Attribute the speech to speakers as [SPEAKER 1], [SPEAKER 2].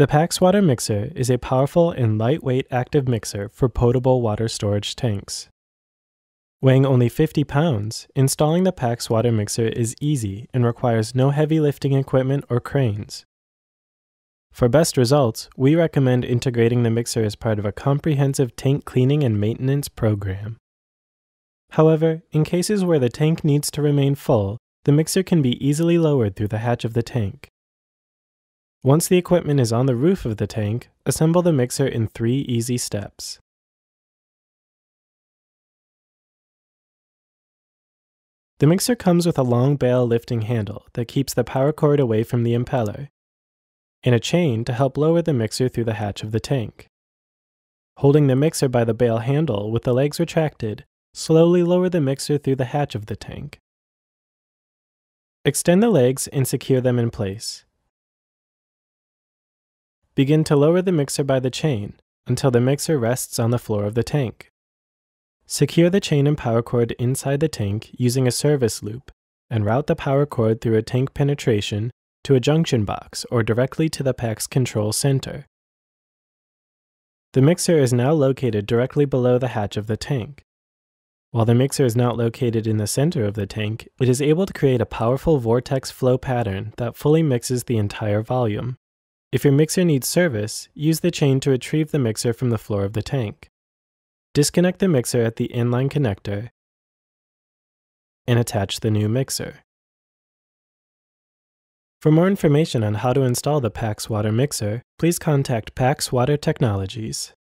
[SPEAKER 1] The PAX Water Mixer is a powerful and lightweight active mixer for potable water storage tanks. Weighing only 50 pounds, installing the PAX Water Mixer is easy and requires no heavy lifting equipment or cranes. For best results, we recommend integrating the mixer as part of a comprehensive tank cleaning and maintenance program. However, in cases where the tank needs to remain full, the mixer can be easily lowered through the hatch of the tank. Once the equipment is on the roof of the tank, assemble the mixer in three easy steps. The mixer comes with a long bale lifting handle that keeps the power cord away from the impeller, and a chain to help lower the mixer through the hatch of the tank. Holding the mixer by the bale handle with the legs retracted, slowly lower the mixer through the hatch of the tank. Extend the legs and secure them in place. Begin to lower the mixer by the chain until the mixer rests on the floor of the tank. Secure the chain and power cord inside the tank using a service loop and route the power cord through a tank penetration to a junction box or directly to the PAX control center. The mixer is now located directly below the hatch of the tank. While the mixer is not located in the center of the tank, it is able to create a powerful vortex flow pattern that fully mixes the entire volume. If your mixer needs service, use the chain to retrieve the mixer from the floor of the tank. Disconnect the mixer at the inline connector and attach the new mixer. For more information on how to install the PAX Water Mixer, please contact PAX Water Technologies.